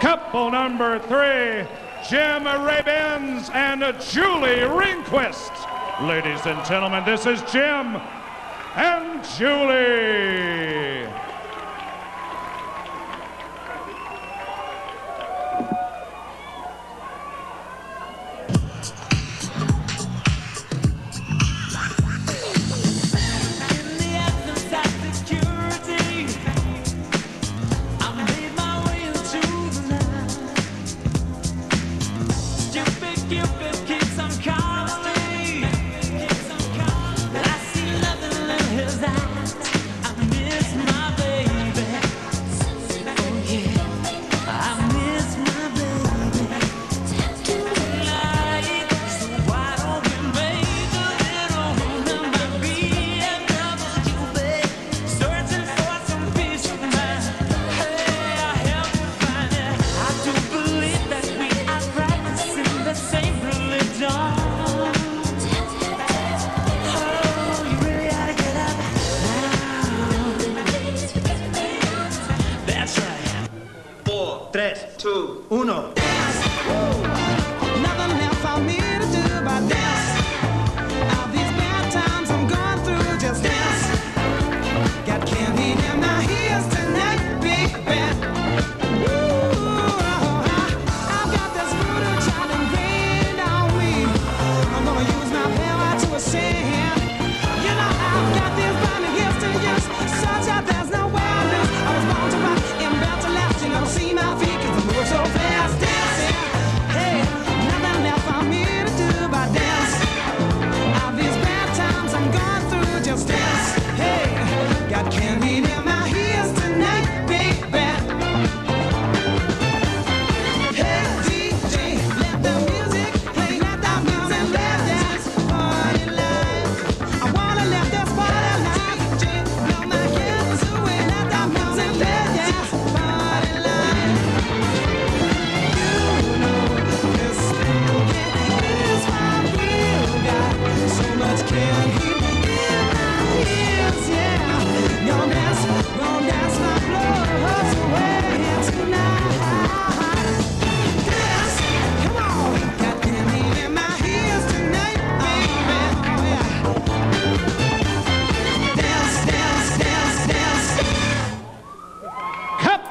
Couple number three, Jim Rabins and Julie Ringquist. Ladies and gentlemen, this is Jim and Julie.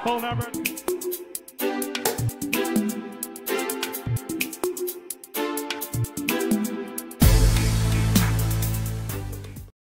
Full number.